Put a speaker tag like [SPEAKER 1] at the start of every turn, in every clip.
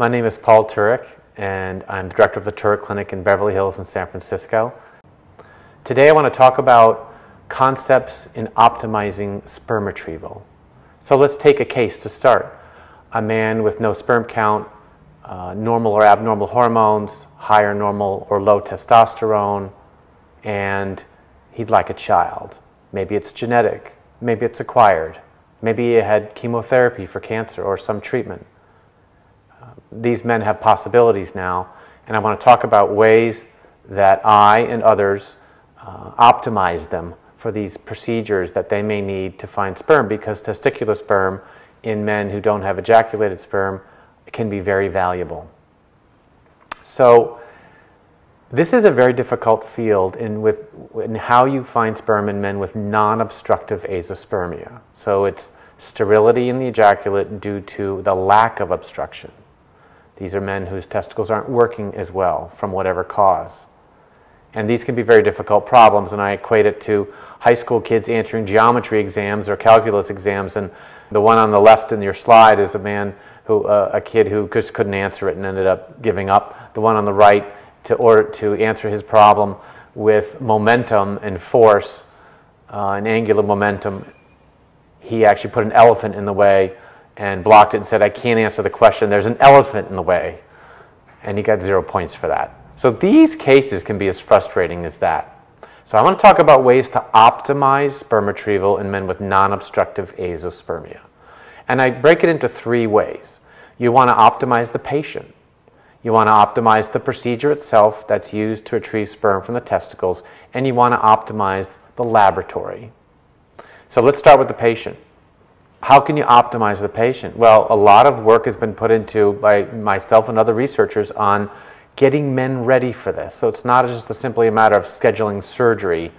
[SPEAKER 1] My name is Paul Turek, and I'm the director of the Turek Clinic in Beverly Hills in San Francisco. Today I want to talk about concepts in optimizing sperm retrieval. So let's take a case to start. A man with no sperm count, uh, normal or abnormal hormones, higher normal or low testosterone, and he'd like a child. Maybe it's genetic, maybe it's acquired, maybe he had chemotherapy for cancer or some treatment. These men have possibilities now, and I want to talk about ways that I and others uh, optimize them for these procedures that they may need to find sperm because testicular sperm in men who don't have ejaculated sperm can be very valuable. So this is a very difficult field in, with, in how you find sperm in men with non-obstructive azoospermia. So it's sterility in the ejaculate due to the lack of obstruction. These are men whose testicles aren't working as well from whatever cause. And these can be very difficult problems, and I equate it to high school kids answering geometry exams or calculus exams. And the one on the left in your slide is a man who, uh, a kid who just couldn't answer it and ended up giving up. The one on the right, to order to answer his problem with momentum and force, uh, and angular momentum, he actually put an elephant in the way and blocked it and said, "I can't answer the question. There's an elephant in the way," and he got zero points for that. So these cases can be as frustrating as that. So I want to talk about ways to optimize sperm retrieval in men with non-obstructive azoospermia. And I break it into three ways. You want to optimize the patient. You want to optimize the procedure itself that's used to retrieve sperm from the testicles, and you want to optimize the laboratory. So let's start with the patient. How can you optimize the patient? Well, a lot of work has been put into by myself and other researchers on getting men ready for this. So it's not just a simply a matter of scheduling surgery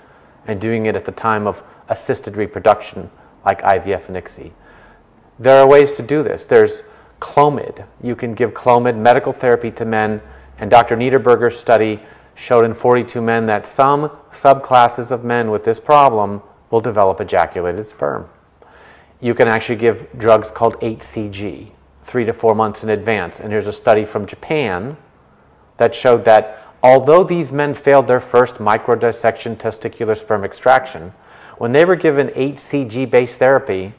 [SPEAKER 1] and doing it at the time of assisted reproduction like IVF and ICSI. There are ways to do this. There's Clomid. You can give Clomid medical therapy to men, and Dr. Niederberger's study showed in 42 men that some subclasses of men with this problem will develop ejaculated sperm. You can actually give drugs called HCG three to four months in advance. And here's a study from Japan that showed that although these men failed their first microdissection testicular sperm extraction, when they were given HCG based therapy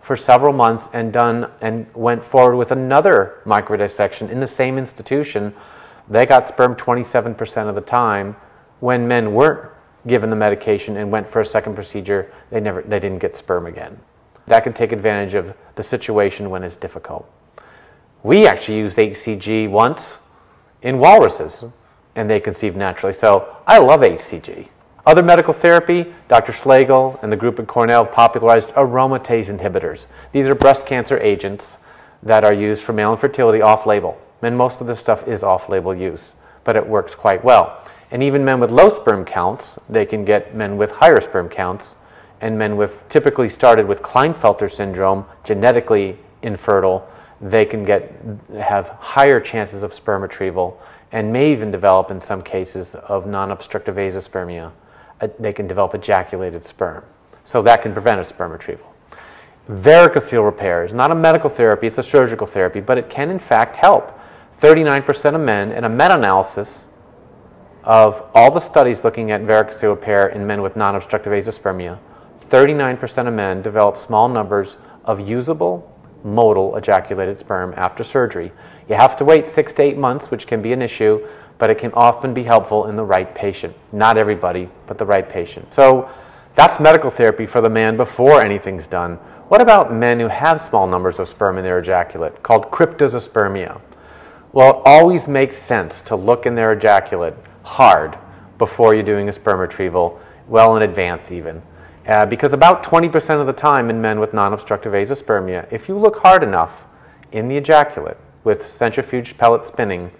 [SPEAKER 1] for several months and done and went forward with another microdissection in the same institution, they got sperm 27% of the time. When men weren't given the medication and went for a second procedure, they never they didn't get sperm again. That can take advantage of the situation when it's difficult. We actually used HCG once in walruses, and they conceived naturally. So I love HCG. Other medical therapy, Dr. Schlegel and the group at Cornell have popularized aromatase inhibitors. These are breast cancer agents that are used for male infertility off-label. And most of this stuff is off-label use, but it works quite well. And even men with low sperm counts, they can get men with higher sperm counts, and men with typically started with Klinefelter syndrome, genetically infertile, they can get have higher chances of sperm retrieval and may even develop in some cases of non-obstructive azoospermia. Uh, they can develop ejaculated sperm. So that can prevent a sperm retrieval. Varicocele repair is not a medical therapy, it's a surgical therapy, but it can in fact help. 39% of men in a meta-analysis of all the studies looking at varicocele repair in men with non-obstructive azoospermia, 39% of men develop small numbers of usable motile ejaculated sperm after surgery. You have to wait six to eight months, which can be an issue, but it can often be helpful in the right patient. Not everybody, but the right patient. So that's medical therapy for the man before anything's done. What about men who have small numbers of sperm in their ejaculate, called cryptospermia? Well, it always makes sense to look in their ejaculate hard before you're doing a sperm retrieval, well in advance even. Uh, because about 20% of the time in men with non-obstructive azoospermia, if you look hard enough in the ejaculate with centrifuge pellet spinning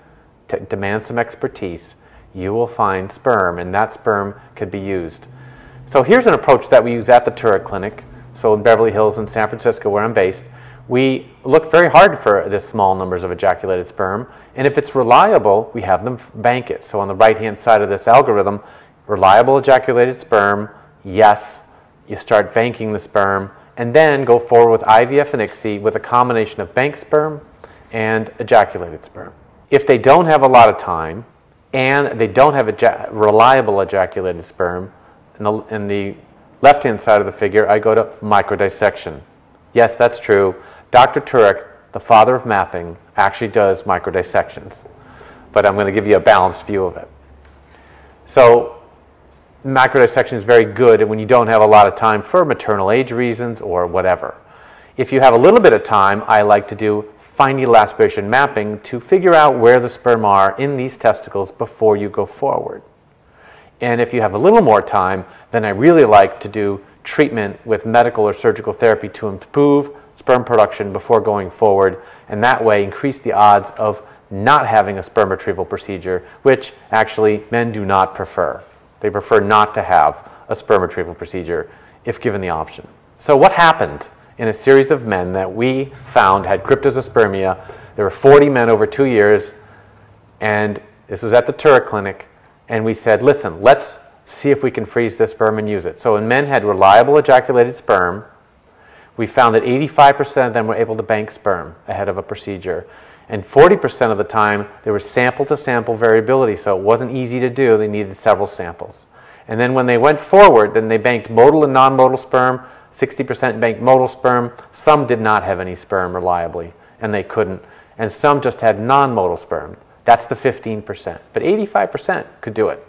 [SPEAKER 1] to demand some expertise, you will find sperm, and that sperm could be used. So here's an approach that we use at the Turek Clinic. So in Beverly Hills in San Francisco, where I'm based, we look very hard for this small numbers of ejaculated sperm, and if it's reliable, we have them bank it. So on the right-hand side of this algorithm, reliable ejaculated sperm, yes, you start banking the sperm, and then go forward with IVF and ICSI with a combination of bank sperm and ejaculated sperm. If they don't have a lot of time and they don't have a reliable ejaculated sperm, in the, in the left-hand side of the figure, I go to microdissection. Yes, that's true. Dr. Turek, the father of mapping, actually does microdissections. But I'm going to give you a balanced view of it. So microdissection is very good when you don't have a lot of time for maternal age reasons or whatever. If you have a little bit of time, I like to do fine needle aspiration mapping to figure out where the sperm are in these testicles before you go forward. And if you have a little more time, then I really like to do treatment with medical or surgical therapy to improve sperm production before going forward, and that way increase the odds of not having a sperm retrieval procedure, which actually men do not prefer. They prefer not to have a sperm retrieval procedure if given the option. So what happened in a series of men that we found had cryptospermia? There were 40 men over two years, and this was at the Turek Clinic, and we said, listen, let's see if we can freeze this sperm and use it. So when men had reliable ejaculated sperm, we found that 85% of them were able to bank sperm ahead of a procedure. And 40% of the time, there was sample to sample variability, so it wasn't easy to do. They needed several samples. And then when they went forward, then they banked motile and non motile sperm. 60% banked motile sperm. Some did not have any sperm reliably, and they couldn't. And some just had non motile sperm. That's the 15%. But 85% could do it.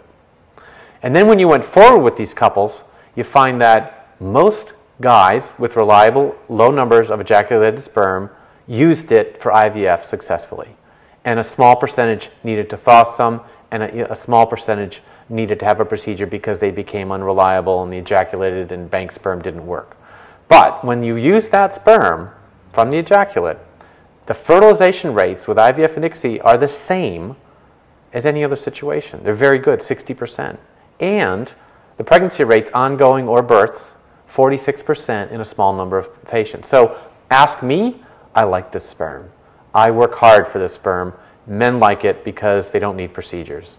[SPEAKER 1] And then when you went forward with these couples, you find that most guys with reliable low numbers of ejaculated sperm used it for IVF successfully. And a small percentage needed to thaw some, and a, a, small percentage needed to have a procedure because they became unreliable and the ejaculated and bank sperm didn't work. But when you use that sperm from the ejaculate, the fertilization rates with IVF and ICSI are the same as any other situation. They're very good, 60%. And the pregnancy rates, ongoing or births, 46% in a small number of patients. So ask me, I like this sperm. I work hard for this sperm. Men like it because they don't need procedures.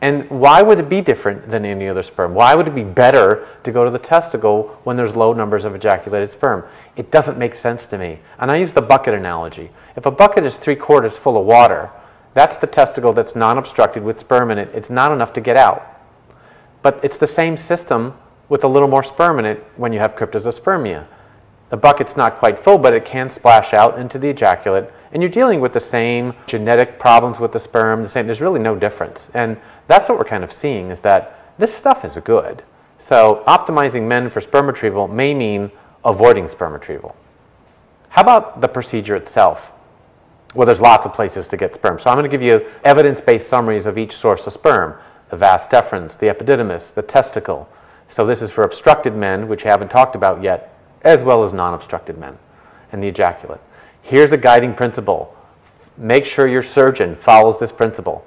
[SPEAKER 1] And why would it be different than any other sperm? Why would it be better to go to the testicle when there's low numbers of ejaculated sperm? It doesn't make sense to me. And I use the bucket analogy. If a bucket is three quarters full of water, that's the testicle that's non obstructed with sperm in it. It's not enough to get out. But it's the same system with a little more sperm in it when you have cryptospermia. The bucket's not quite full, but it can splash out into the ejaculate. And you're dealing with the same genetic problems with the sperm, the same, there's really no difference. And that's what we're kind of seeing is that this stuff is good. So optimizing men for sperm retrieval may mean avoiding sperm retrieval. How about the procedure itself? Well, there's lots of places to get sperm. So I'm going to give you evidence-based summaries of each source of sperm. The vas deferens, the epididymis, the testicle. So this is for obstructed men, which I haven't talked about yet, as well as non-obstructed men and the ejaculate. Here's a guiding principle. Make sure your surgeon follows this principle.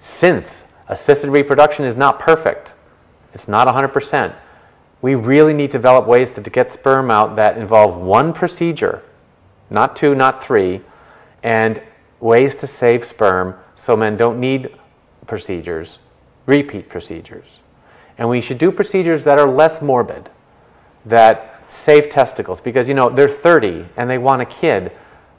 [SPEAKER 1] Since assisted reproduction is not perfect, it's not 100%, we really need to develop ways to, to get sperm out that involve one procedure, not two, not three, and ways to save sperm so men don't need procedures, repeat procedures. And we should do procedures that are less morbid, that save testicles because, you know, they're 30 and they want a kid.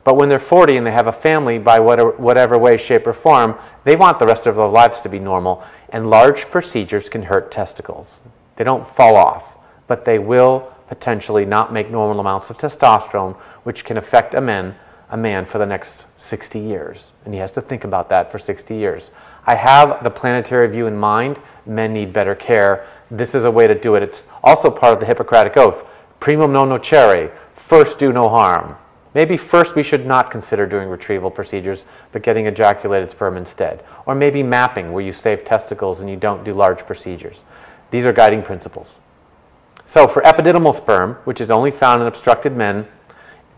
[SPEAKER 1] But when they're 40 and they have a family by whatever, whatever way, shape, or form, they want the rest of their lives to be normal. And large procedures can hurt testicles. They don't fall off, but they will potentially not make normal amounts of testosterone, which can affect a man, a man for the next 60 years. And he has to think about that for 60 years. I have the planetary view in mind. Men need better care. This is a way to do it. It's also part of the Hippocratic Oath primum non nocere, first do no harm. Maybe first we should not consider doing retrieval procedures, but getting ejaculated sperm instead. Or maybe mapping, where you save testicles and you don't do large procedures. These are guiding principles. So for epididymal sperm, which is only found in obstructed men,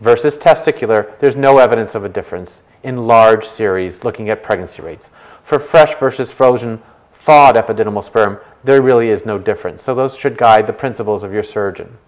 [SPEAKER 1] versus testicular, there's no evidence of a difference in large series looking at pregnancy rates. For fresh versus frozen thawed epididymal sperm, there really is no difference. So those should guide the principles of your surgeon.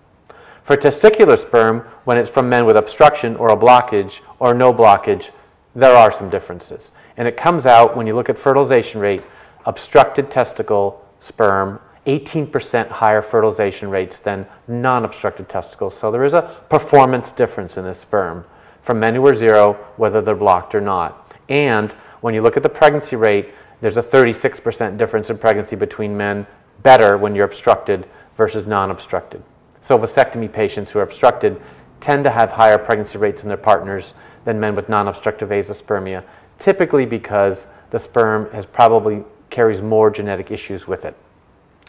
[SPEAKER 1] For testicular sperm, when it's from men with obstruction or a blockage or no blockage, there are some differences. And it comes out when you look at fertilization rate, obstructed testicle sperm, 18% higher fertilization rates than non obstructed testicles. So there is a performance difference in the sperm from men who are zero, whether they're blocked or not. And when you look at the pregnancy rate, there's a 36% difference in pregnancy between men better when you're obstructed versus non-obstructed. So vasectomy patients who are obstructed tend to have higher pregnancy rates in their partners than men with non-obstructive azoospermia, typically because the sperm has probably carries more genetic issues with it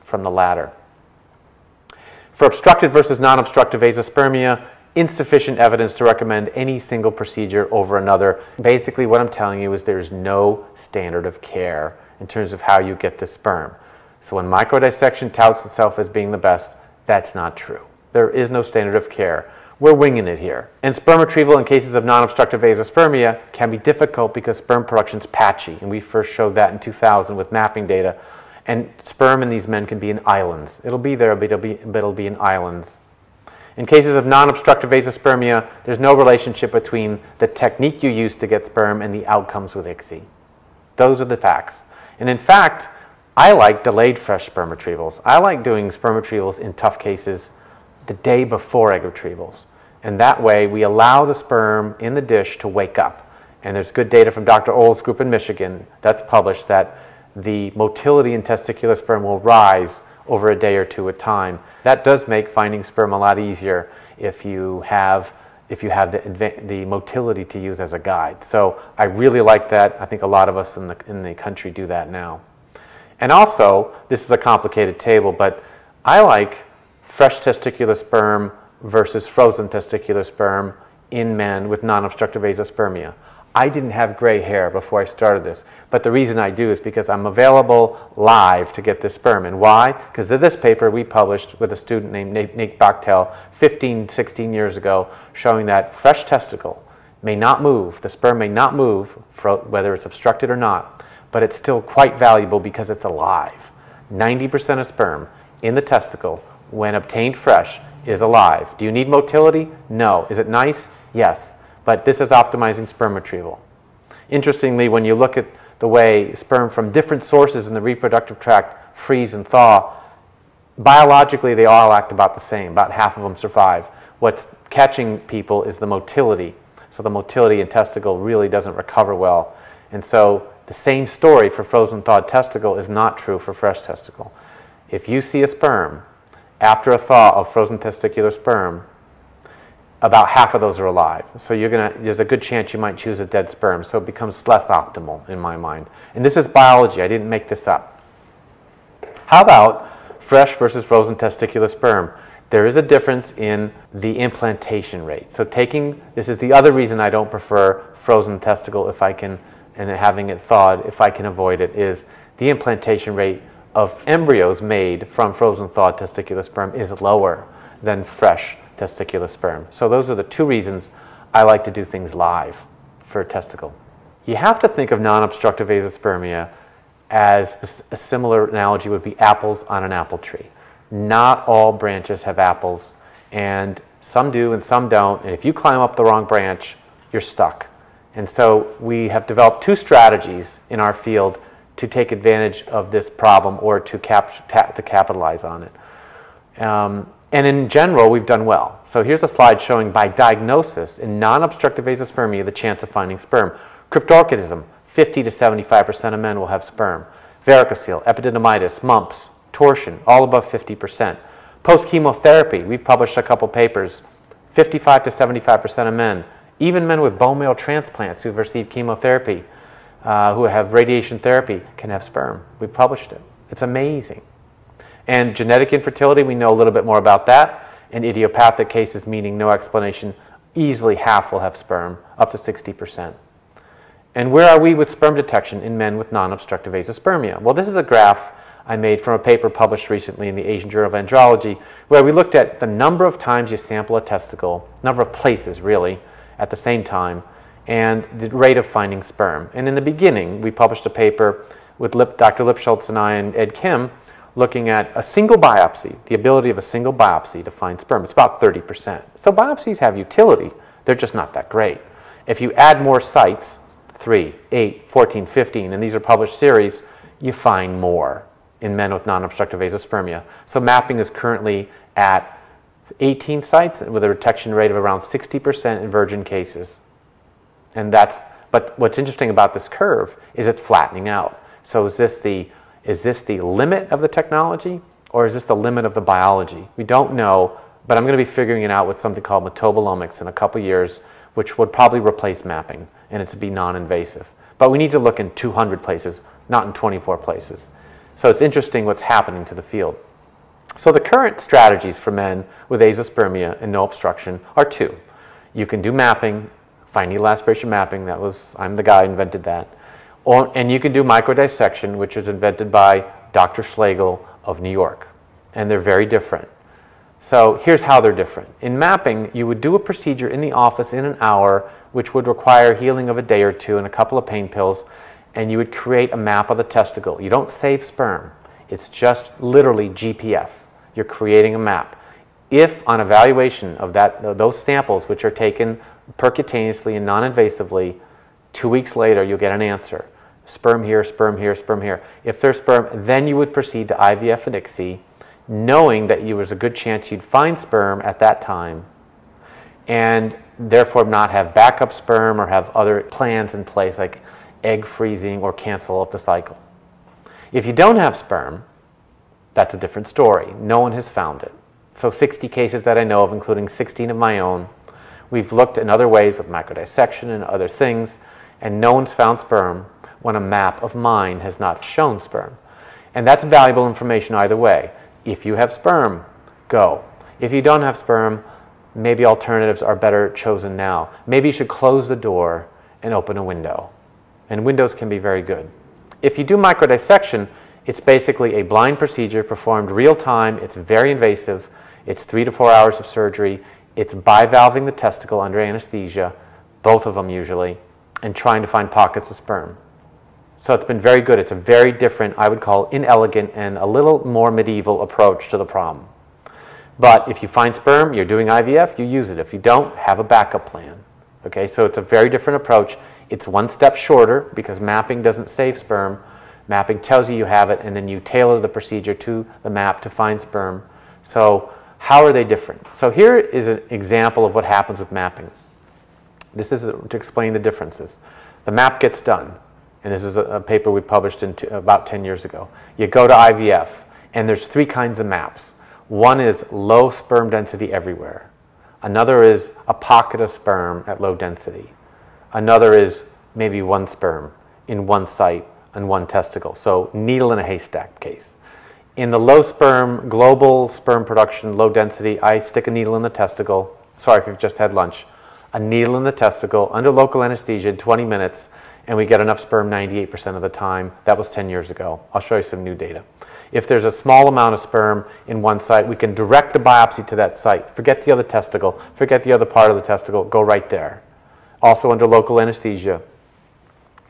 [SPEAKER 1] from the latter. For obstructed versus non-obstructive azoospermia, insufficient evidence to recommend any single procedure over another. Basically, what I'm telling you is there's no standard of care in terms of how you get the sperm. So when microdissection touts itself as being the best, that's not true. There is no standard of care. We're winging it here. And sperm retrieval in cases of non-obstructive azoospermia can be difficult because sperm production is patchy, and we first showed that in 2000 with mapping data. And sperm in these men can be in islands. It'll be there, but it'll be, but it'll be in islands. In cases of non-obstructive azoospermia, there's no relationship between the technique you use to get sperm and the outcomes with ICSI. Those are the facts. And in fact, I like delayed fresh sperm retrievals. I like doing sperm retrievals in tough cases the day before egg retrievals. And that way we allow the sperm in the dish to wake up. And there's good data from Dr. Ohl's group in Michigan that's published that the motility in testicular sperm will rise over a day or two at time. That does make finding sperm a lot easier if you have if you have the, the motility to use as a guide. So I really like that. I think a lot of us in the, in the country do that now. And also, this is a complicated table, but I like fresh testicular sperm versus frozen testicular sperm in men with non-obstructive azoospermia. I didn't have gray hair before I started this, but the reason I do is because I'm available live to get this sperm. And why? Because of this paper we published with a student named Nate, Nate Bachtel 15, 16 years ago, showing that fresh testicle may not move, the sperm may not move, whether it's obstructed or not, but it's still quite valuable because it's alive. 90% of sperm in the testicle when obtained fresh, is alive. Do you need motility? No. Is it nice? Yes. But this is optimizing sperm retrieval. Interestingly, when you look at the way sperm from different sources in the reproductive tract freeze and thaw, biologically they all act about the same. About half of them survive. What's catching people is the motility. So the motility in testicle really doesn't recover well. And so the same story for frozen thawed testicle is not true for fresh testicle. If you see a sperm after a thaw of frozen testicular sperm, about half of those are alive. So you're gonna, there's a good chance you might choose a dead sperm. So it becomes less optimal in my mind. And this is biology. I didn't make this up. How about fresh versus frozen testicular sperm? There is a difference in the implantation rate. So taking, this is the other reason I don't prefer frozen testicle if I can, and having it thawed if I can avoid it, is the implantation rate of embryos made from frozen thawed testicular sperm is lower than fresh testicular sperm. So those are the two reasons I like to do things live for testicle. You have to think of non-obstructive azoospermia as a similar analogy would be apples on an apple tree. Not all branches have apples, and some do and some don't. And if you climb up the wrong branch, you're stuck. And so we have developed two strategies in our field to take advantage of this problem or to, cap to capitalize on it. Um, and in general, we've done well. So here's a slide showing by diagnosis in non-obstructive azoospermia the chance of finding sperm. Cryptorchidism, 50 to 75% of men will have sperm. Varicocele, epididymitis, mumps, torsion, all above 50%. Post-chemotherapy, we've published a couple papers, 55 to 75% of men, even men with bone marrow transplants who've received chemotherapy, uh, who have radiation therapy can have sperm. We published it. It's amazing. And genetic infertility, we know a little bit more about that. And idiopathic cases, meaning no explanation, easily half will have sperm, up to 60%. And where are we with sperm detection in men with non-obstructive azoospermia? Well, this is a graph I made from a paper published recently in the Asian Journal of Andrology, where we looked at the number of times you sample a testicle, number of places really, at the same time, and the rate of finding sperm. And in the beginning, we published a paper with Lip, Dr. Lipshultz and I and Ed Kim looking at a single biopsy, the ability of a single biopsy to find sperm. It's about 30%. So biopsies have utility. They're just not that great. If you add more sites, 3, 8, 14, 15, and these are published series, you find more in men with non-obstructive azoospermia. So mapping is currently at 18 sites with a detection rate of around 60% in virgin cases. And that's, but what's interesting about this curve is it's flattening out. So is this the, is this the limit of the technology or is this the limit of the biology? We don't know, but I'm going to be figuring it out with something called metabolomics in a couple years, which would probably replace mapping and it's be non-invasive. But we need to look in 200 places, not in 24 places. So it's interesting what's happening to the field. So the current strategies for men with azoospermia and no obstruction are two. You can do mapping, fine needle aspiration mapping, that was, I'm the guy who invented that. Or, and you can do microdissection, which was invented by Dr. Schlegel of New York. And they're very different. So here's how they're different. In mapping, you would do a procedure in the office in an hour, which would require healing of a day or two and a couple of pain pills, and you would create a map of the testicle. You don't save sperm. It's just literally GPS. You're creating a map. If on evaluation of that, those samples, which are taken percutaneously and non-invasively, two weeks later you'll get an answer. Sperm here, sperm here, sperm here. If there's sperm, then you would proceed to IVF and ICSI, knowing that you was a good chance you'd find sperm at that time, and therefore not have backup sperm or have other plans in place like egg freezing or cancel of the cycle. If you don't have sperm, that's a different story. No one has found it. So 60 cases that I know of, including 16 of my own. We've looked in other ways with microdissection and other things, and no one's found sperm when a map of mine has not shown sperm. And that's valuable information either way. If you have sperm, go. If you don't have sperm, maybe alternatives are better chosen now. Maybe you should close the door and open a window. And windows can be very good. If you do microdissection, it's basically a blind procedure performed real time. It's very invasive. It's three to four hours of surgery. It's bivalving the testicle under anesthesia, both of them usually, and trying to find pockets of sperm. So it's been very good. It's a very different, I would call inelegant and a little more medieval approach to the problem. But if you find sperm, you're doing IVF, you use it. If you don't, have a backup plan. Okay, so it's a very different approach. It's one step shorter because mapping doesn't save sperm. Mapping tells you you have it, and then you tailor the procedure to the map to find sperm. So how are they different? So here is an example of what happens with mapping. This is uh, to explain the differences. The map gets done and this is a, a paper we published in about 10 years ago. You go to IVF, and there's three kinds of maps. One is low sperm density everywhere. Another is a pocket of sperm at low density. Another is maybe one sperm in one site and one testicle. So needle in a haystack case. In the low sperm, global sperm production, low density, I stick a needle in the testicle. Sorry if you've just had lunch. A needle in the testicle under local anesthesia in 20 minutes and we get enough sperm 98% of the time. That was 10 years ago. I'll show you some new data. If there's a small amount of sperm in one site, we can direct the biopsy to that site. Forget the other testicle, forget the other part of the testicle, go right there. Also under local anesthesia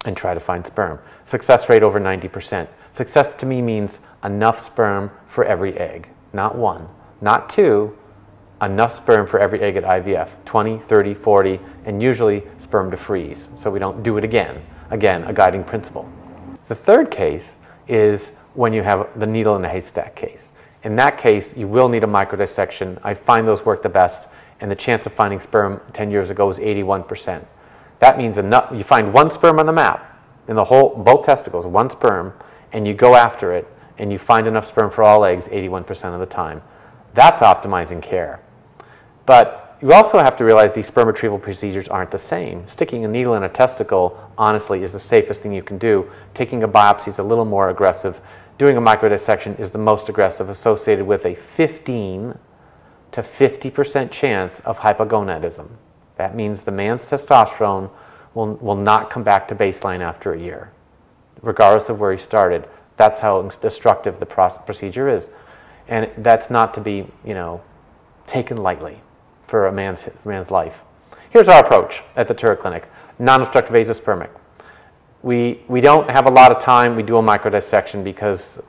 [SPEAKER 1] and try to find sperm. Success rate over 90%. Success to me means enough sperm for every egg, not one, not two, enough sperm for every egg at IVF 20, 30, 40, and usually sperm to freeze, so we don't do it again. Again, a guiding principle. The third case is when you have the needle in the haystack case. In that case, you will need a microdissection. I find those work the best, and the chance of finding sperm 10 years ago was 81%. That means enough, you find one sperm on the map in the whole, both testicles, one sperm, and you go after it, and you find enough sperm for all eggs 81% of the time. That's optimizing care. But you also have to realize these sperm retrieval procedures aren't the same. Sticking a needle in a testicle, honestly, is the safest thing you can do. Taking a biopsy is a little more aggressive. Doing a microdissection is the most aggressive, associated with a 15 to 50% chance of hypogonadism. That means the man's testosterone will, will not come back to baseline after a year, regardless of where he started. That's how destructive the procedure is. And that's not to be, you know, taken lightly for a man's, man's life. Here's our approach at the Turek Clinic, non-obstructive azoospermic. We, we don't have a lot of time. We do a microdissection because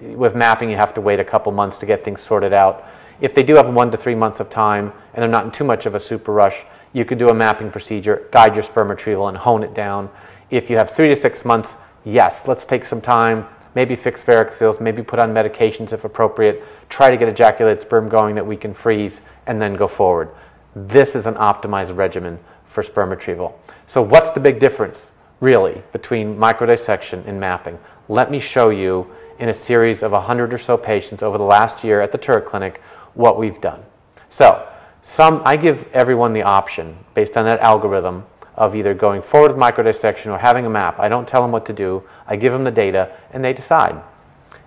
[SPEAKER 1] with mapping you have to wait a couple months to get things sorted out. If they do have one to three months of time and they're not in too much of a super rush, you could do a mapping procedure, guide your sperm retrieval and hone it down. If you have three to six months, yes, let's take some time, maybe fix varicoceles, maybe put on medications if appropriate, try to get ejaculated sperm going that we can freeze, and then go forward. This is an optimized regimen for sperm retrieval. So what's the big difference, really, between microdissection and mapping? Let me show you in a series of 100 or so patients over the last year at the Turek Clinic what we've done. So some, I give everyone the option, based on that algorithm, of either going forward with microdissection or having a map. I don't tell them what to do. I give them the data, and they decide.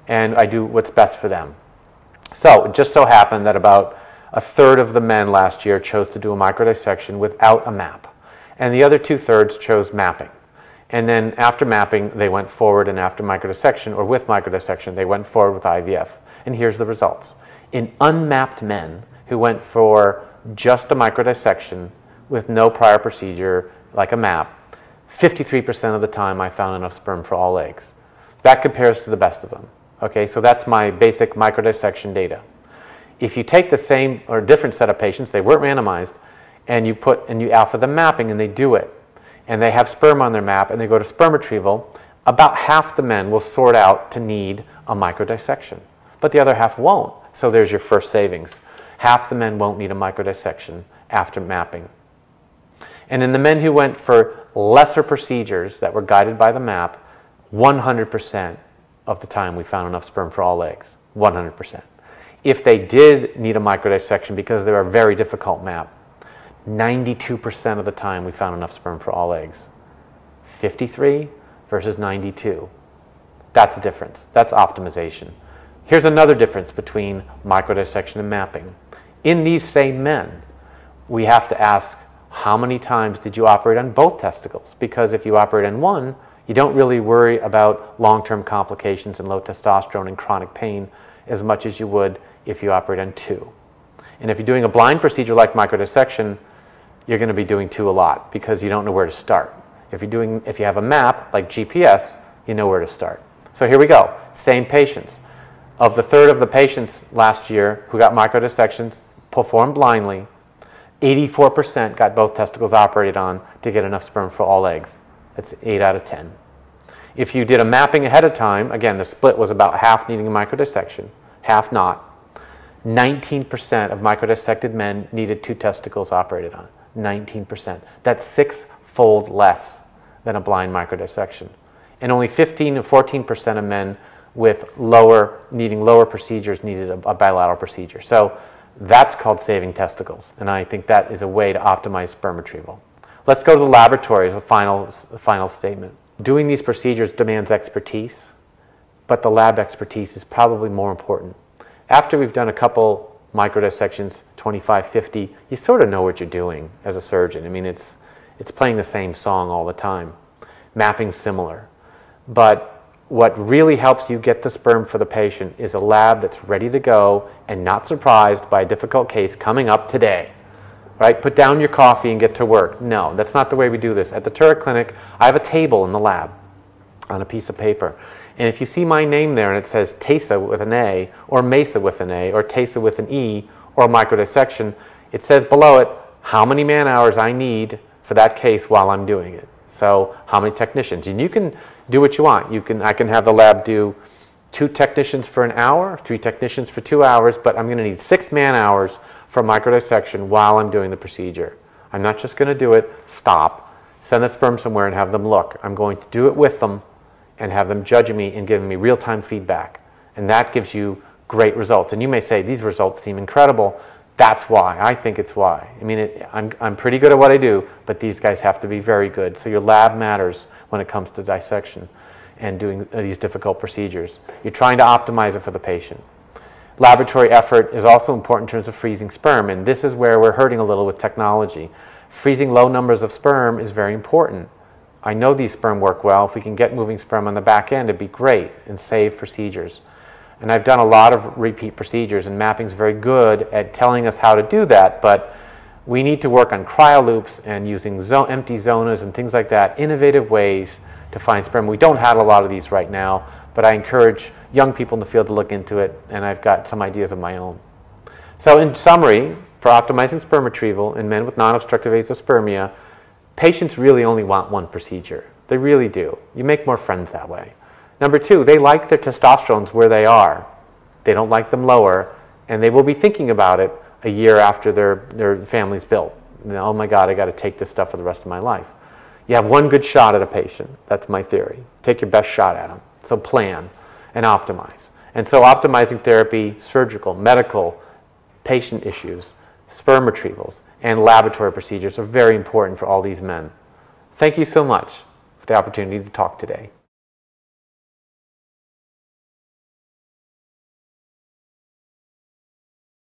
[SPEAKER 1] And I do what's best for them. So it just so happened that about a third of the men last year chose to do a microdissection without a map. And the other two thirds chose mapping. And then after mapping, they went forward, and after microdissection, or with microdissection, they went forward with IVF. And here's the results. In unmapped men who went for just a microdissection with no prior procedure, like a map, 53% of the time I found enough sperm for all eggs. That compares to the best of them. Okay, so that's my basic microdissection data. If you take the same or different set of patients, they weren't randomized, and you put and you alpha the mapping and they do it, and they have sperm on their map and they go to sperm retrieval, about half the men will sort out to need a microdissection, but the other half won't. So there's your first savings. Half the men won't need a microdissection after mapping. And in the men who went for lesser procedures that were guided by the map, 100% of the time we found enough sperm for all eggs. 100%. If they did need a microdissection because they were a very difficult map, 92% of the time we found enough sperm for all eggs. 53 versus 92. That's the difference. That's optimization. Here's another difference between microdissection and mapping. In these same men, we have to ask how many times did you operate on both testicles? Because if you operate on one, you don't really worry about long-term complications and low testosterone and chronic pain as much as you would if you operate on two. And if you're doing a blind procedure like microdissection, you're going to be doing two a lot because you don't know where to start. If you're doing, if you have a map like GPS, you know where to start. So here we go. Same patients. Of the third of the patients last year who got microdissections performed blindly, 84% got both testicles operated on to get enough sperm for all eggs. That's 8 out of 10. If you did a mapping ahead of time, again, the split was about half needing a microdissection, half not. 19% of microdissected men needed two testicles operated on. 19%. That's six-fold less than a blind microdissection. And only 15 to 14% of men with lower, needing lower procedures needed a, a bilateral procedure. So that's called saving testicles, and I think that is a way to optimize sperm retrieval. Let's go to the laboratory as a final, final statement. Doing these procedures demands expertise, but the lab expertise is probably more important. After we've done a couple microdissections, 25, 50, you sort of know what you're doing as a surgeon. I mean, it's, it's playing the same song all the time. Mapping similar. But what really helps you get the sperm for the patient is a lab that's ready to go and not surprised by a difficult case coming up today. Right? Put down your coffee and get to work. No, that's not the way we do this. At the Turek Clinic, I have a table in the lab on a piece of paper. And if you see my name there and it says TESA with an A, or MESA with an A, or TESE with an E, or microdissection, it says below it how many man hours I need for that case while I'm doing it. So how many technicians? And you can do what you want. You can, I can have the lab do two technicians for an hour, three technicians for two hours, but I'm going to need six man hours for microdissection while I'm doing the procedure. I'm not just going to do it, stop, send the sperm somewhere and have them look. I'm going to do it with them and have them judging me and giving me real-time feedback. And that gives you great results. And you may say, these results seem incredible. That's why. I think it's why. I mean, it, I'm, I'm pretty good at what I do, but these guys have to be very good. So your lab matters when it comes to dissection and doing these difficult procedures. You're trying to optimize it for the patient. Laboratory effort is also important in terms of freezing sperm, and this is where we're hurting a little with technology. Freezing low numbers of sperm is very important. I know these sperm work well. If we can get moving sperm on the back end, it'd be great and save procedures. And I've done a lot of repeat procedures, and mapping's very good at telling us how to do that, but we need to work on cryoloops and using zone, empty zonas and things like that, innovative ways to find sperm. We don't have a lot of these right now, but I encourage young people in the field to look into it, and I've got some ideas of my own. So in summary, for optimizing sperm retrieval in men with non-obstructive azoospermia, patients really only want one procedure. They really do. You make more friends that way. Number two, they like their testosterones where they are. They don't like them lower, and they will be thinking about it a year after their, their family's built. Know, oh my God, I got to take this stuff for the rest of my life. You have one good shot at a patient. That's my theory. Take your best shot at them. So plan and optimize. And so optimizing therapy, surgical, medical, patient issues, sperm retrievals, and laboratory procedures are very important for all these men. Thank you so much for the opportunity to talk today.